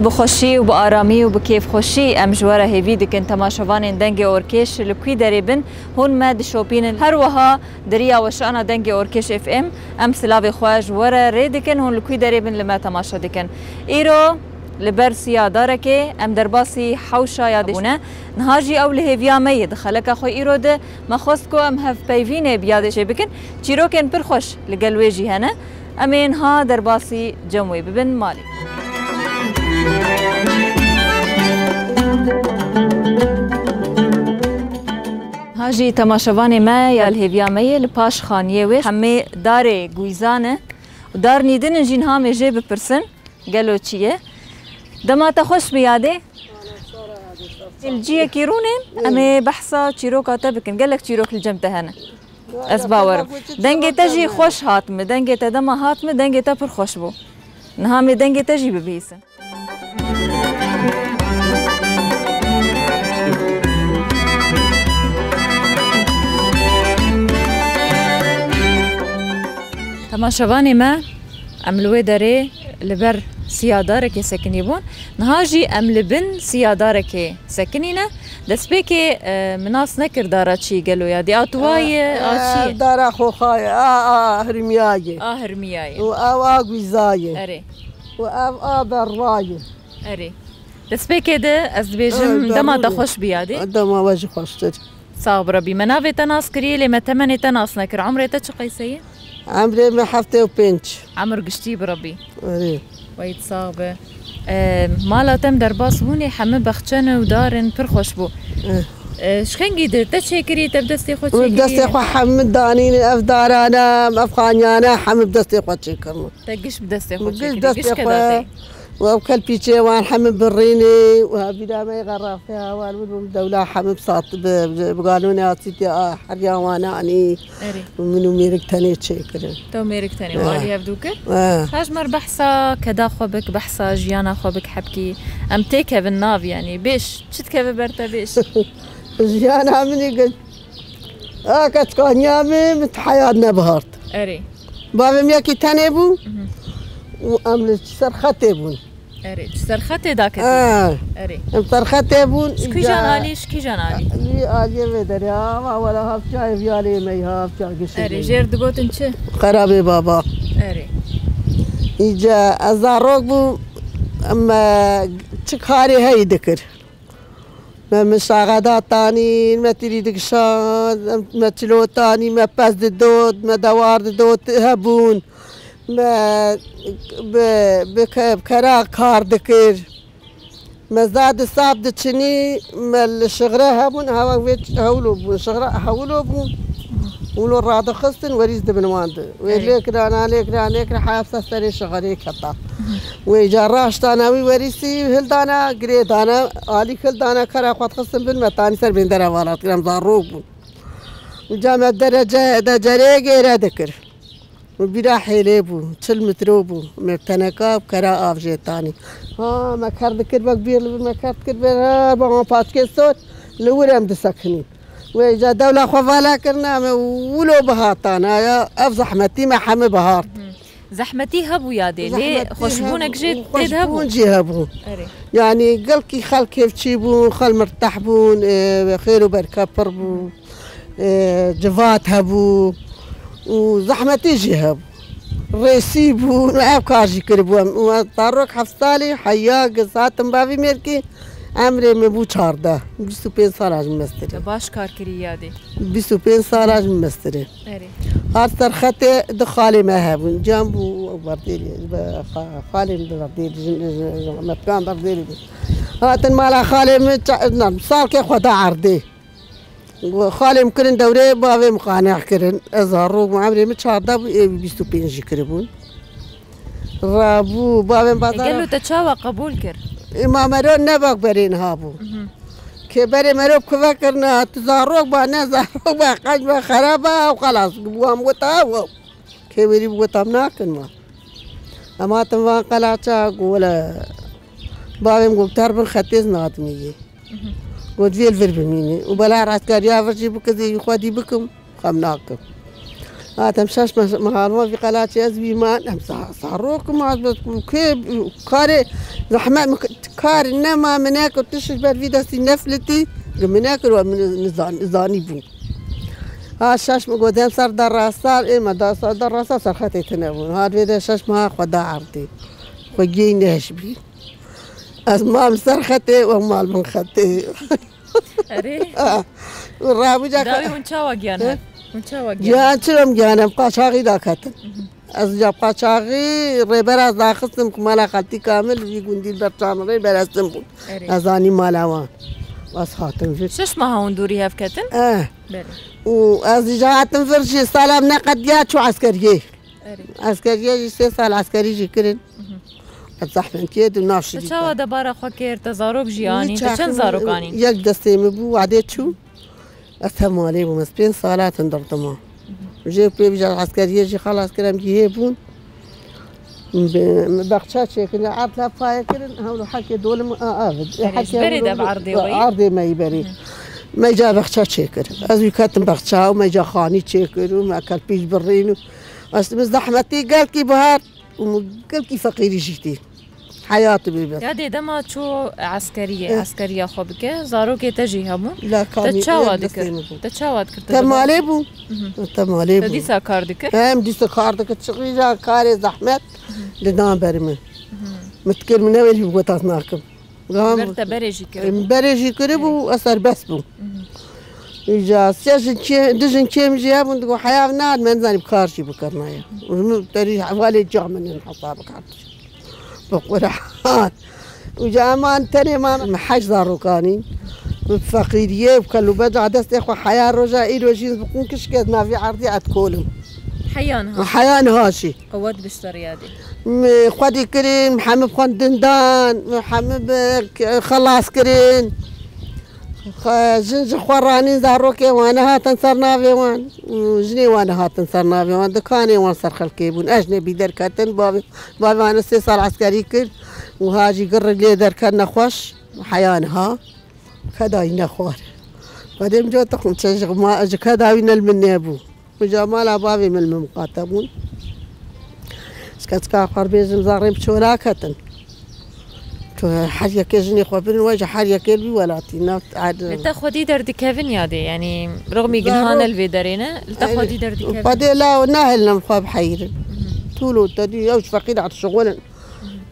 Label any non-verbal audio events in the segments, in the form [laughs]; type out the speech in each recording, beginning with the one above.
بخوشی و با و بکیف خوشی ام جواره هیوی دکن تماشاوان دنگ اورکش لکوی داری بن هون ما دشوپین هر وها دریا و شانا دنگ اورکش اف ام ام سلاوی خواج وره ری دکن هون لکوی داری بن لما تماشا دکن. ایرو لبر سیاداره که ام درباسی حوشا یادونه نهاجی أو لهویا می دخلک خو ایرو ده مخواست کو ام هف پیوین بیادش بکن. چیروکن پر خوش لگلویجی هنه امین ها درباسی جموی ببن مالی هاجی تماشاوان ما یا الهویا می لپاش خانیه و همه دار گویزانه و دار نیدن جین ها میجه بپرسن گلو چیه دما تا خوش بیاده الجيه كيرونين أمي بحثا تشيروكا تبكن قال لك تشيروك الجمتة هنا أسباور دنجي تجي خوش هاتمه دنجي تدما هاتمه دنجي تبر خوش بو نهامي دنجي تجي ببيسن تماشاواني ما عملوه داري لبر سیادارێکی سەکنی بوون نهاژی ئەم li bin سیادارێکی سەکنینە دەستپێکێ مناس نەکردارە چی گەلویا دی ئاتوایە دارا خۆخایە هرمیایە هەرمیایە و ئەو ئاگویزایە ئەرێ و ئەو ئابەڕایە ئەرێ دەستپێکێ دە ئەس دبێژم دەما دەخۆش بیادێ دەماوەژی خۆشتر ساوبڕەبی مناوێتە ناسکریە لێ مەتەمەنێتە ناس نەکرد عمرێتە چ قەیسەیە ئەمرێ عمري ما حفتة وبنج عمر قشتي بربي ايه ويد صابة مالا تم درباس هوني حمي بخشنة ودارن پر خوش بو شكون قيد تشكري تبدستي خوش شكري بدستي خو حمد داني اف دارانا افغانيانا حمد بدستي خوش شكري تقش بدستي خوش شكري قش بدستي خوش گش خو کداتی وكل بيتشي وان حمد بريني وبدا ما يغرى فيها والولد دولة حمد صات بقانون يا حريا وأنا أني اری منو ميرك تاني تشكر تو میرک تانی آه. والی هفدو کر آه. هاش مر بحثا كدا خو بك بحثا جيانا خو بك حبكي. أم تيكا بالناف يعني بيش. شت كيف برتا بيش؟ [laughs] زيانا مني قلت آه كتكون يامي متحياتنا بهارت أري. بابا مياكي تاني بو؟ وامل سرختي بون اري سرخت داك اه اري سرختي بون شكي جان علي شكي جان علي لي آجي بدريا ما ولا هاف جاي فيالي مي هاف جاي اري قشي جير دقوت انچه خرابي بابا اري إجا أزاروك بو أما تشكاري هاي ذكر ما مشاغدات تاني ما تريد قشان ما تلو تاني ما باس دود ما دوار دود هبون ما ب- بك- بكرا كار دكير مزاد صاب دتشني مال شغرة هبون هوا ويت هولو بون شغرة هولو بون ولو راد خستن وريز دبن واند ويليك رانا ليك رانا ليك حافظة سري شغريك حتى ويجراش تاناوي وريسي هل دانا قري دانا آلي هل دانا كرا خوات خستن بن متاني سر بين درا والات قرام زاروك بون وجامع درجة دجري قيرا دكر وبيرا حيليبو تشل متروبو مبتنكا بكرا آف جيتاني. ها ما كار ذكر بكبير ما كار ذكر بها بما باسكي صوت لورم دسكني وإجا دولة خفالة كرنا ولو بهاتانا يا أف زحمتي ما حمي بهار. زحمتي هبو يادي ليه خوشبونك جيت تذهبوا خوشبون جيهبو أري. يعني قلكي خل كيف تشيبون خل مرتاحبون إيه، خير وبركة بربو إيه، جفات هبو. وزحمتي جهب رئیسی بوون و ئەف کاژی کرد بووم و تاڕۆک هەفت ساڵی حیا گەزاتم باوی مێرکی ئەمرێ من بوو چاردە 25 ساڵاژ مەستر باش کارکردی یادی 25 ساڵاژ مەسترێ هەر سەرخەتێ د خاڵێمە هەبوون جام بوو خاڵێم مەکان بەردێری هاتن مالا خاڵێ من ساڵکێ خۆدا عردێ نعم صار كي خدا عردي وخالي ممكن دوري بابي مقانع كرن ازهرو معمري متشارده بيستو بينجي كربون رابو قال له بازار تتشاوى قبول كر ما مرون نباك برين هابو که بری مرو که کرنا تزاروک با نه زاروک با قج با خرابه و خلاص بوام گوتا و که بری بوتام ناکن ما. اما تم وان قلاچا ولا بابم گفتار بن خطیز قلت في الفير بميني وبلا راس كار يا فرجي بكذي خودي بكم خم ناكم هذا مشاش مهارما في قلات يزبي ما ام صاروك ما كيف كاري زحمة كاري نما مناك وتشش بر في دستي نفلتي مناك ومن بو ها شاش مقدام صار دراسة إيه ما دا صار دراسة صار خاتي تنبون هذا في شاش ما خدا عرضي. خجي نهش از مال سر خطه و مال من خطه آره راه بجا داوی اونچا واگیانه اونچا واگیانه یا چرم گیانم قاچاقی دا کتن از جا قاچاقی ریبر از داخستم که مالا خطی کامل وی گندیل بر چامره برستم بود. از آنی مالا وان از خاتم فرش. شش ماه اون دوری هف کتن؟ اه. بله. و از جا خاتم فرش. سالم نقد یا چو عسکریه؟ عسکریه سه سال عسکری جی کرن كيد وناشي تو چاوا دبارا خو کر تزاروک جیانی؟ تو چند زاروکانی يك دستي مبو عديت شو أفهم عليه بس بين صالات اندرتما جي بي بيجا العسكرية جي خلاص كلام جي هيبون بخشات كنا عرض لا فايا كرن هولو حكي دول ما آفد يعني برد أب عرضي وي؟ عرضي ما يبري ما جا بخشات شكر أزوي كاتم بخشا وما جا خاني شكر وما كان بيج حياتي بيبس یادی دما چو عسکریه عسکریه خو بکه زاروک تجی همو. لا كان تا چاوا يك دستي دکر مبو. تا چاوا دکر تمالي بو تمالي تا بو دیسا کار دکر هم ديست كاردك. تشغيجا كاري زحمت. لدان برمي متكل من أول يبغى تصنعكم برتا برجی کر مبرجي كربو. اثر بس بو. إجا سيجن كي دجن كي مجي هبون تقول حياة ناد من زاني بكارشي بكرنايا. تري حوالي جا من الحصابك عطش بقول حان وجا أمان تاني ما محاج ضاروكاني فقيرية بكلو بجا دست اخو حياة رجا ايرو جينز بكون كشكت ما في عرضي ها حياة هاشي. قوت بشتر یادی م- خودی کرین محمد خوان دندان محمد خلاص خ- جنج خوارانی زاروکی وأنا هاتن سر ناوی وان. و جنی وأنا هاتن سر ناوی وان. دکانی وان سر خلکی بون اجنبی در کتن بابی بابی وأنا سی سال عسکری کرد و هاجی قرر لی در کن نخوش حیان ها کدای نخوار بعدين جو تقوم تشجع ما أجي كداوي نلمني ابو وجمال بابي من المقاتبون سكت كافر بيزم زاريم حاجة كيجني خوابين وجه حاجة كيلبي ولا تينافت عاد لتا خودی در دکوین یادی یعنی رغمی گنهان الوی درینه لتا خودی در دکوین بعدين لا ناهل لم خواب حير طولو تدي يوش فقيد على الشغل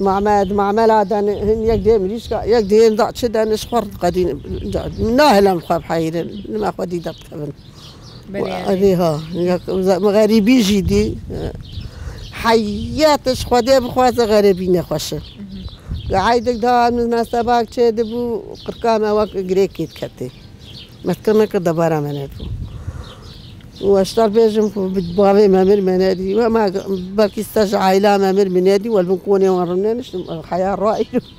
مع ماد مع ملاد هن يقدي مليش يقدي ضع شد أنا شخور قدين ناهل لم خواب حير ما خدي بله یعنی هذه ها يك- مغاربي جدي. حياتش خدي بخواز غريبي نخوشه قاعدك ده من مناسبات شيء دبو قرقامة وك جريكيت كتي مسكنا كدبارة منادو واشتر بيجم بابي مامر منادي وما بركي استرجع عائلة مامر منادي والبنكوني ورنانش حياة رائع عاجز إيه، إيه. یادی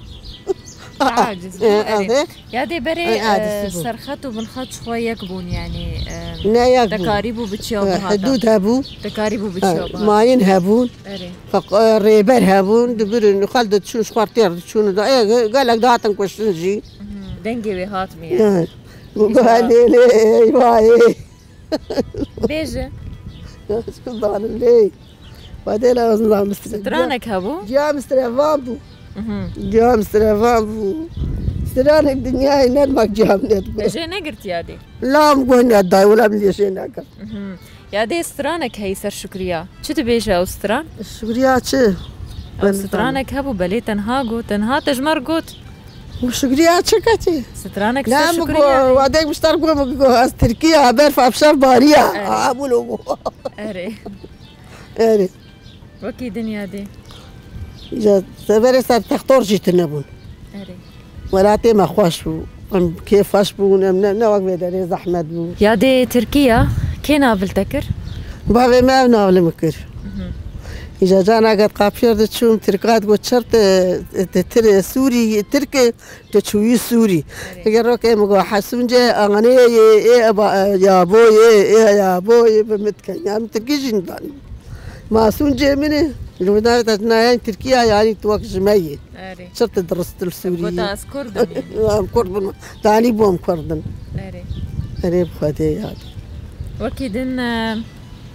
بری إيه، عاجز بو. سرخط و بنخط شوي يكبون يعني ناياك تكاريبو بتشيو بهذا. حدود هابو تكاريبو بتشيو بهذا. ماين فق ريبر هابون. دبر خالد شو شقارتير شو إيه قال لك داتن كوشنجي دنجي وهات ميا وقال لي لي واي بيجي. [laughs] سكضان لي بعدين لا نظام مستر ترانك هبو جا مستر فامبو مهم. جا مستر فامبو سترانك دنيا هنا ما جا من بيجي نقرت يادي لا مقول الداي ولا من شيء ناكل مهم. يادي سترانك هي سر شكريا شو تبيجي أو ستران الشكريات شو أو سترانك هبو بلي تنها قوت تنها تجمر قوت والشكريات شكتي سترانك لا سر مقول شكريا وبعدين مشترك مقول تركيا بعرف ابشر باريا عملوا أري يعني وكي دنيا دي إذا سبري سر تختار جیت نبون ولاتی ما خوش بود ام کیف خوش بود ام نه وقت بیداری زحمت بود یاد ترکیه؟ کی ناول تکر؟ بابا ما ناول مکر. اینجا جان اگر قاپیر ده چون ترکات گو چرت تر سوری ترک ده چوی سوری. اگر رو که مگو حسون جه اغنی ای ابا یا بو ای یا بو ای بمت کنیم ترکی جندان. ماسون جه منه. لو دا تنا تركيا يعني جمية أري. شرط درست السوري كوتا اسكردن يعني كردن تاني بوم كردن. أري. قريب خدي هذا وكي دن آه،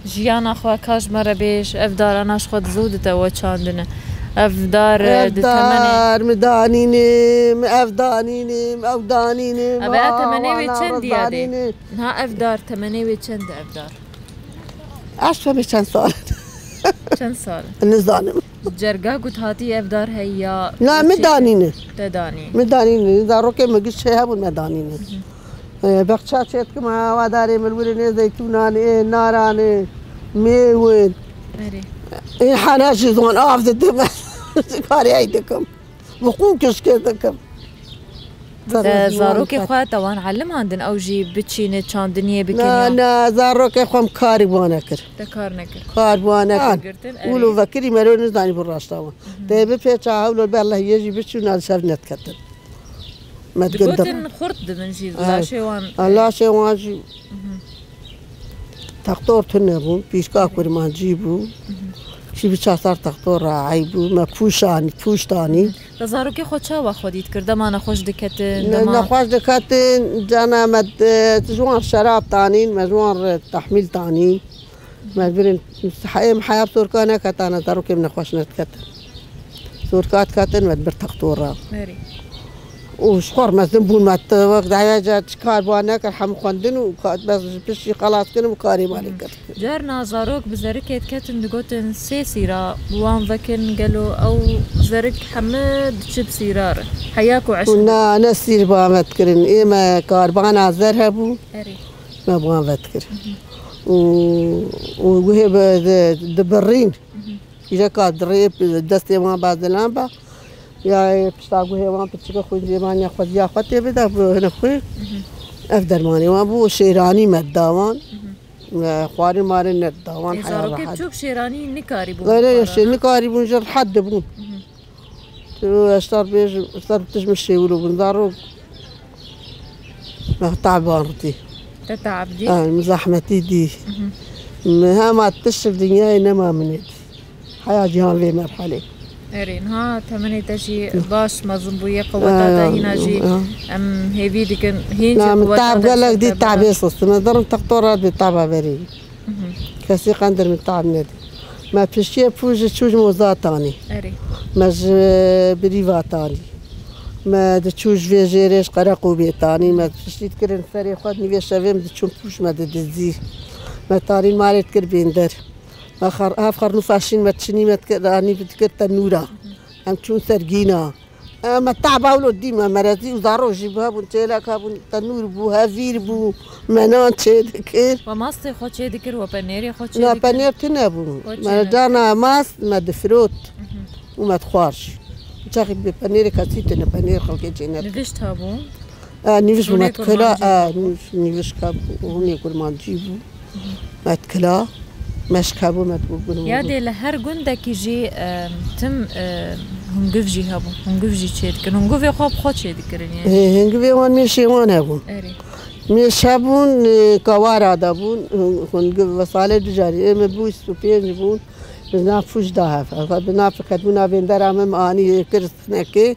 جیانا خوا کاش مره بیش اف اناش خود زود تا و چاندنه اف دار دتمنه دار مدانينم افدانينم افدانينم أبي اتمنه وی چند یاده ها اف دار تمنه وی چند اف دار چند سال چند سال؟ نزانم جرگا گوت هاتی اف دار هی یا لا مدانينه تدانی مدانينه إذا روكي ما قلت شيء هبون مدانينه بخشات شيتكم واداري ملولين زيتونان ناران ميوين اری این حناجی زون آف ددم [laughs] کاری عیدکم بقوم کشکدکم زاروکی زارۆکی خواتەوان عە ماندن ئەو ژی بچینە نه بکە زارۆکی خۆم کاری بوانە کرد کاروانەکەول بەکری مەرۆ نزانانی بۆ ڕاستەوە. دێ بپێ چاولۆ بەر لە هێژی بچی وان ناسەر نەتکەتن. لاشێوانژی تەختۆر تونە بوو پیشکا کورمانجی بو جیبو شی بچا سر تختور راعی بو ما پوشانی پوشتانی زاروکی خود چا و خودیت کرده ما نخوش دکتن دما نخواش دكاتن جانا مد جوان تحميل تانين مجبرين مستحقين حياة تركانا كتانا دارو كيم نخواش نتكتن تركات كاتن مد برتختورا اری وشخور مزن بون مت وقت عيا جات شكار بوانا كان حم خواندن وكات بس بشي خلاص كن وكاري مالي كت جارنا زاروک بزرکت کتن دگوتن سی سیرا وان وکن گلو أو زرک حمد چب سیرار حیاکو عشق كنا نسير بامت كرن إما كاربانا ذرهبو اری ما أبغى اذكر وهي دبرين. إذا كان دريب دستي ما بعد اللامبا يا بشتاقو هي ما بتشكو خوي زمان ياخذ ياخذ بدا هنا خوي. افدر ماني ما بو شيراني مداوان. خواري ماري نداوان حيا راحت چوب شیرانی نکاری بود غير يا شي نكاري بنجر حد بون اشتر بيج اشتر بتجمع الشي ولو بنضارو تعبان رتي تتعب دي آه مزاحمتي دي. ما ما تشرف دنياي نما مني حياة جهان في مرحلة. ارین ها تمنی تجی باش مزون بو یک قوت آتا هینا جی ام هیوی دیکن هین جی قوت آتا تاب گلک دی تاب اسوست من درم تقطورات بی تاب بری کسی قندر من تاب ندی ما پیشی پوج چوج موزاتانی ما بری واتانی ما د چوج ویژیرش قرقو بیتانی ما پیشید کرن سری خود نیوی شویم د چون پوش ما د دزی ما تارین مالت کر بیندر اخر آخر نفاشين ما تشني ما تكراني بتكر تنورا ام تشون سرقينا ما تعب اولو ديما مرازي وزارو جيبها بون تيلا كابون تنور بو هافير بو. منان تشي دكر وماستي خود چه دكر و پنيري خود چه لا دكر بانير تنابو وچه ما جانا ماس ما دفروت. وما تخوارش تاخي بانير كاسيتنا بانير خلقي جينا نفشت هابو آه نيفش ما تكلا آه نيفش نيفش كابو وهني كرمان جيبو ما تكلا مش كابو ما تقول يادي لهر گندکی جی ام، تم ام، هنگف جی هابو هنگف جي چه دكر هنگف خواب خود چه دكرن يعني هنگ في وان مشي وان هبون اري مش هبون كوارا دابون هنگ وصالة دجاري اما بوش سوبين جبون بنافوش دهف بنافق كدونا بين درام اني كرسنا كي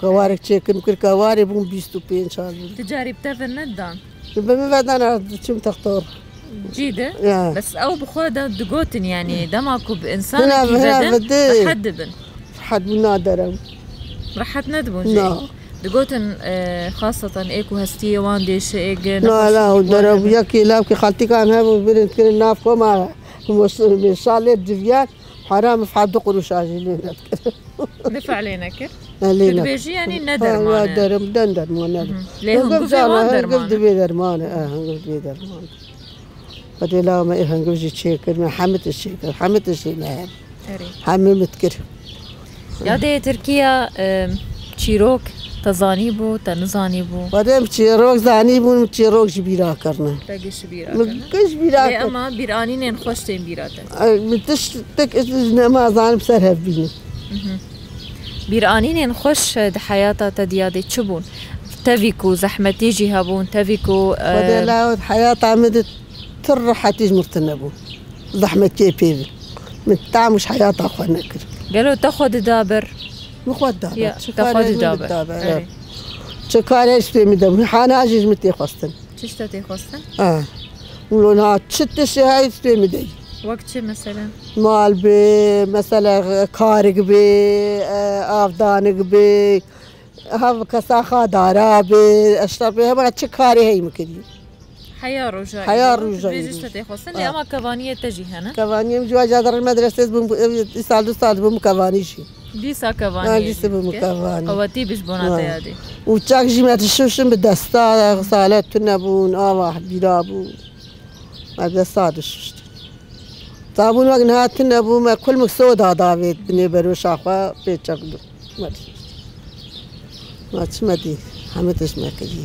كوارك تشيكن كر كواري بون بيستو بين شال تجاري بتفن ندان بما بعد أنا شم تختار؟ جيدة. يا. بس أو بخودا دقوتن يعني دماكو بإنسان هنا- كي بدي. رح دبن رح ندبون لا. شيء. دقوتن آه، خاصة إيكو هستية وان ديش ايك لا لا ودرم ياكي لابكي خالتي كان هم بنت كل ناف كما مشالة دفيان حرام في حد قروش عاجلين دفع علينا كر علينا تدبيجي يعني ندر معنا مو ندر ليهم قفي وان در قفت معنا بيدر مانا. آه قفت بيدر مانا. قد لا ما إيه قفت شيكر ما حمت الشيكر حمت الشيكر. أري. حممت كر يادي تركيا آم، چیروک تزانی بو تنزانی بو بعدين تشيروك زاني بون تشيروك جبيرا كرنا. تگش بیرا مكش بيرا لی اما بیرانین خوشتین بیراتن متش تك إذن ما زاني بسرها بيني بیرانین خوش د حیاتا تدیاده چبون؟ تفيكو زحمتي جي هابون تفيكو بعدين لا حياة عمدت ترحى تيجي مرتنبو زحمة كيبي من التعب مش حياة أخوانا كر قالوا تاخد دابر. مخوات يا دابا تاخد دابر. اري شكاري اسمي مدام حانا أجي متي چشتا تی خواستن آه. ولونا تشت الشي هاي اسمي مدي وقت چه مثلا؟ مال بي مثلا كارق بي آه، افدانق بي هاv كساخا دارا بي اشرب بي هما چه كاري هي مكدي حيا رجاء حيا رجاء. بيجش تتخصن لي اما كفانيه تجي هنا كفاني مجوا جادر المدرسة بم سال دو سال بم كفاني شي ليسا آه، كفانيه ليسا بمكفاني. قواتي بيش بوناتا آه. يادي وتشاك جيمات الشوشن بالدستا صالات تنبون اه واحد بيلابو ما بدستاد الشوشن صابون وقت نهار تنبو ما كل مكسود هذا بيت بني برو شاخوا بيت شقدو ما ما تسمدي حمد اسمه كذي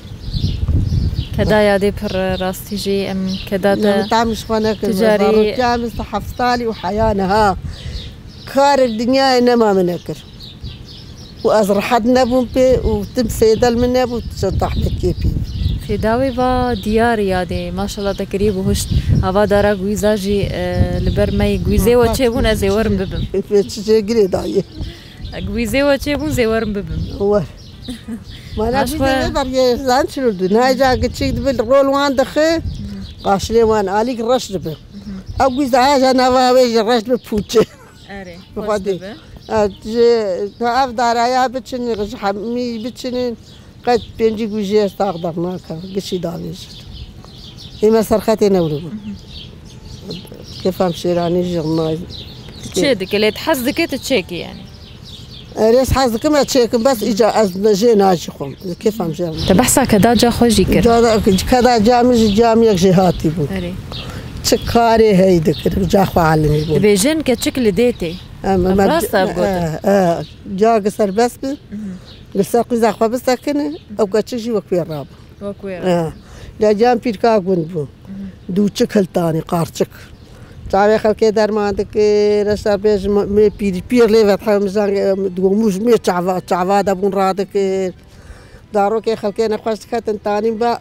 كدا يادي بر راستي جي أم كدا تا تعمل شخوانك تجاري. جامس حفصالي وحيانها كار الدنيا انما منكر. وأزرحت نبون بي وتمسيدل من نبو وتشطح لكيبي في داوي با ديار يادي ما شاء الله تقريب وهشت. هوا دارا غويزا جي آه، لبر مي غويزي وچه بون ازي [laughs] ورم ببم. تشجري دايه غويزي وچه بون زي ورم ببم. هو. [laughs] ما أنا عشوة. بيجي بري زان شنو هاي جا قلت شيك بالرول وان دخي. قاشلي وان؟ عليك رش به. اقوي زعاج أنا واوي رش بفوتش أري بفادي تعرف دارايا بتشني غش حمي بتشني قد بينجي قوجي استقدر ناكا قشي دانيش هما سرختي نورو كيف أمشي راني جرناي؟ تشيدك اللي تحزك تشيكي يعني. ریس حظ کم چکم بس ایجا از نجی ناجی خون کیفم جام تا بحثا کدا جا خوشی کرد کدا جامی جامی یک جهاتی بود چه کاری هی دکر جا خوالی بود بیژن که چکل دیتی اما راستا بود جا گسر بس بی گسر قیزا خواه بس کنه او گچه جی وکوی راب وکوی راب جا جام پیر که گوند بود دو چکل تانی قارچک چاوێ خەڵکێ دەرمان دەکرێستا پێش پیر لێوێت حەمزان دومژمێ چاوا دەبوون ڕادەکرد داڕۆکێ خەڵکێ نەخواست کەتن تانیم بە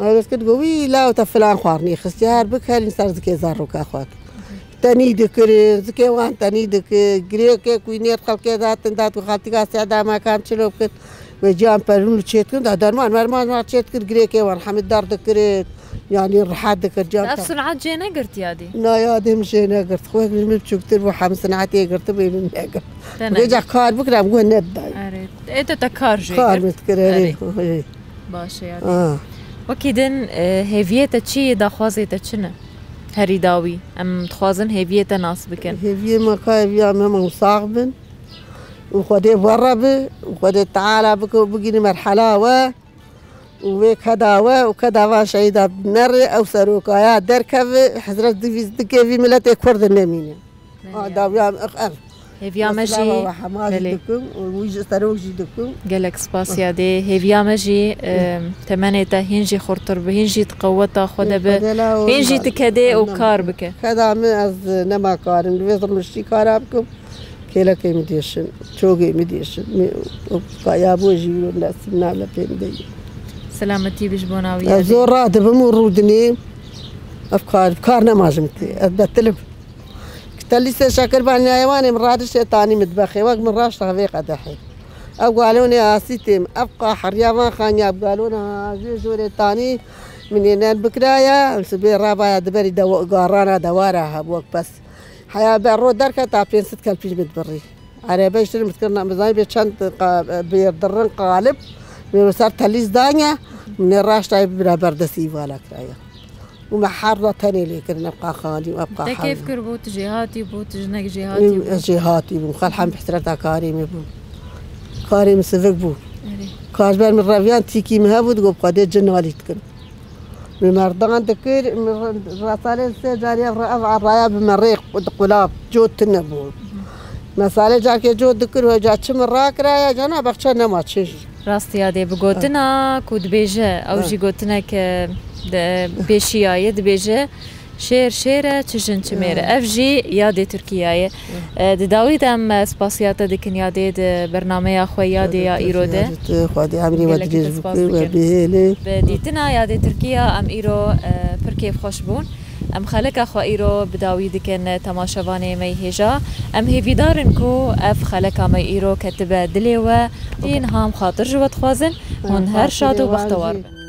ئەسکرد گووی لاوتە فلان خواردنی خستیار بکارین سەر دکێ زارڕۆکە خواک تەنی دکرد زکێوان تەنی دکرد گرێکێ کوینێت خەڵکێ داتن دات و خاتیگا سیاداماکان چلۆ بکرد وێجیان پەرون چێت کرد دەرمان مەرمان چێت کرد گرێکێ وەرحەمت دار دەکرێت يعني الرحاد دكر جام اف صنعات جينا قرت يادي. نا يادي مشينا قرت خوك من بشكتر وحام سنعتي قرت بي من تنا رجع كار بكره بقول نداي اري انت تكار جي كار قرت. متكرري إيه. باشه يادي. آه. وكيدن آه، هيفيتا تشي دا خوازي تشنا هري داوي ام تخوازن هيفيتا ناس بكن هي في مكان في ماما مصاغبن وخدي ورب وخدي تعالى بك بقيني مرحلة و وبيك هداوة وكداوة شهيدة بنر أو سروكا يا دركب حضرت ملتي كورد النمينة آه داويا أخ أخ. هيفيا مجي ويجي سروجي دكم قالك سباس يادي هيفيا مجي آم، تمنيتا هنجي خرطر بهنجي تقوتا خدا ب هنجي تكدي وكار بك كذا من از نما كارن بيزر مشتي كارابكم كيلا كي مديشن شوقي مديشن يا بوجي ولا سنا لا بيندي سلامتي بجبوناوي يادي. زور راد بمر رودني افكار أفكار نماجمتي اتبتلب كتلي شاكر بان ايواني من راد الشيطاني متبخي. وقت من راش تغفي قدحي أو قالوني اسيتم أبقى حريا خانيا قالونا زي زوري تاني. من هنا البكرايا سبيل رابع دبري دو قارانا دوارها بوك بس. حيا برو دركا تابين ست كالبيش متبري على باش متكرنا مزاي بيشان بيردرن قالب. من صار تليس دانيا من الراش تايب بلا بردسي ولا كرايا. ومحرة تاني اللي كنا نبقى خالي وأبقى حالي. كيف كر بوت جهاتي بوت جنك جهاتي بوت. جهاتي بو خال حم بحترتا كاريمي بو. كاريم سفك بو. كاجبر من رافيان تيكي مهبود قو بقادي جنالي تكن من مردان تكير من رسالة سجارية رأف عرايا بمريق قلاب جود تنبو. مسالة جاكي جود دكر وجا چم راك رايا جانا بخشا نما تشيش راستیا دێ بگوتنا کو دبێژە ئەو ژی گوتنەکە پێشیایە دبێژە شێر شێرە چژن چمێرە ئەف ژی یادێ تورکایە دداویت ئەم سپاسیاتە دکن یادێ بەرنمەیە خۆی یادێ یا ئیرۆدە دیتنا یادێ تورکیا ئەم ئیرۆ پرکێ خۆش بوون. ام خلق اخو ايرو بداوي دكن تماشاواني مي هجا ام هيفي دارن كو اف خلق مي ايرو كتبه دلي و هام خاطر جوات خوازن هون هر شاد و بختوار. بن